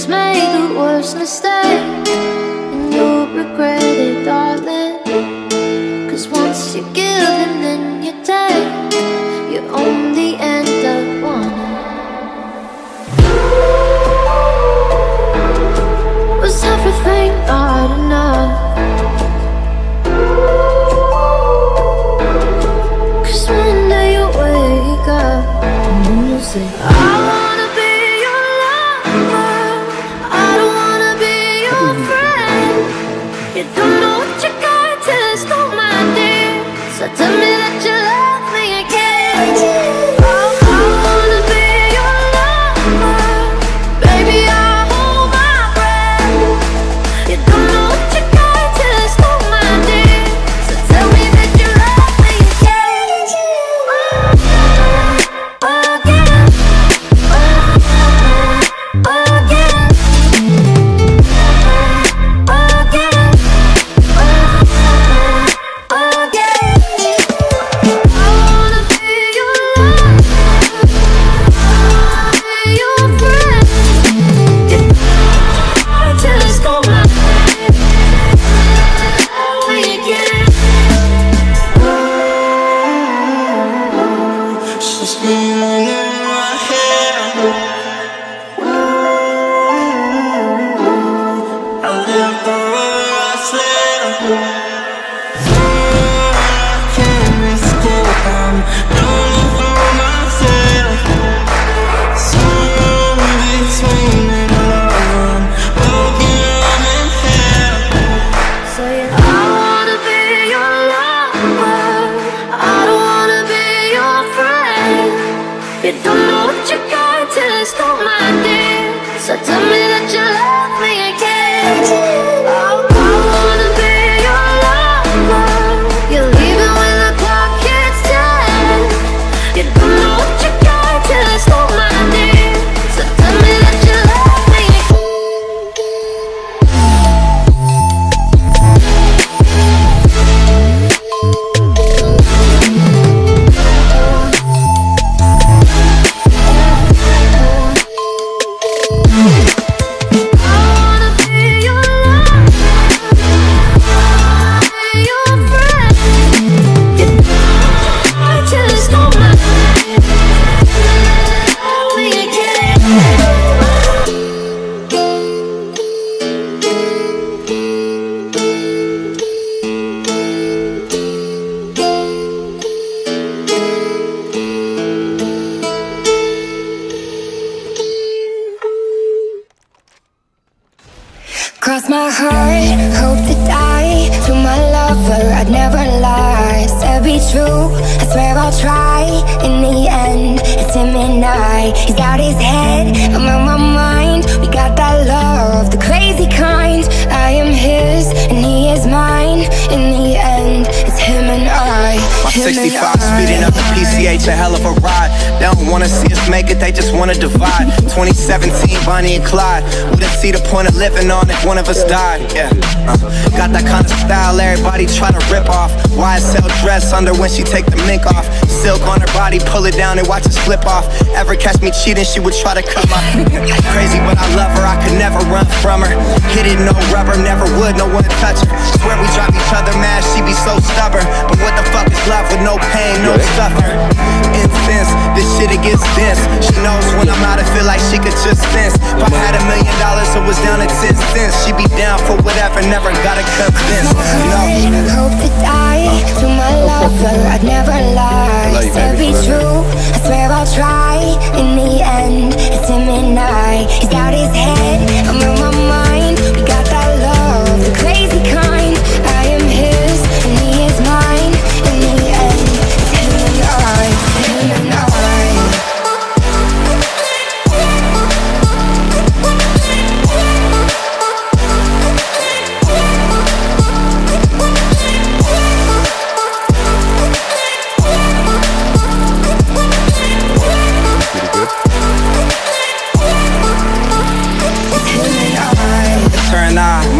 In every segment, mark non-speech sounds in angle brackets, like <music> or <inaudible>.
just made the worst mistake. And you'll regret it, darling. Cause once you give and then you take You only end up wanting. Was everything not enough? Cause one day you wake up and So tell me that you love me again. My heart, hope to die. To my lover, I'd never lie. Said be true, I swear I'll try. In the end, it's him and I. He's out his head, I'm on my mind My 65 I. speeding up the PCH, a hell of a ride. They don't wanna see us make it, they just wanna divide. 2017, Bonnie and Clyde. Wouldn't see the point of living on if one of us died. Yeah, uh, got that kind of style everybody try to rip off. YSL dress under when she take the mink off. Silk on her body, pull it down and watch it slip off. Ever catch me cheating, she would try to cut my. <laughs> Crazy, but I love her, I could never run from her. Hit it, no rubber, never would, no one touch her. Swear we drive each other mad, she be so stubborn. No pain, no suffering? Incense, this shit it gets dense. She knows when I'm out, I feel like she could just sense. If I had a million dollars, it was down to 10 cents. She'd be down for whatever, never gotta convince. No. Hope to die to my lover. I'd never lie. love you, Said be true. I swear I'll try.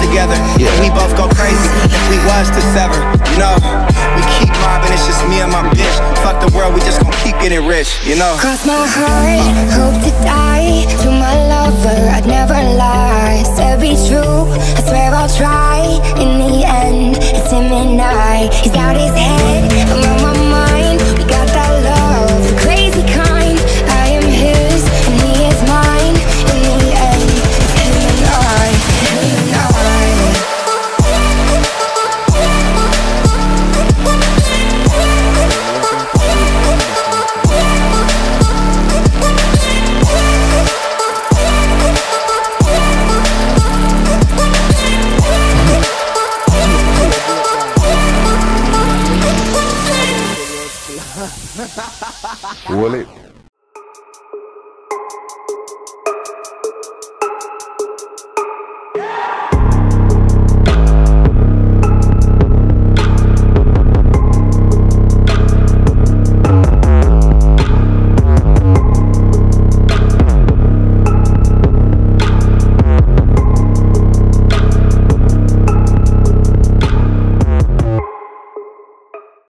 together. Yeah. And we both go crazy if we was to sever. You know, we keep mobbing, it's just me and my bitch. Fuck the world, we just gon' keep getting rich. You know. Cross my heart, hope to die To my lover, I'd never lie Said be true, I swear I'll try 我累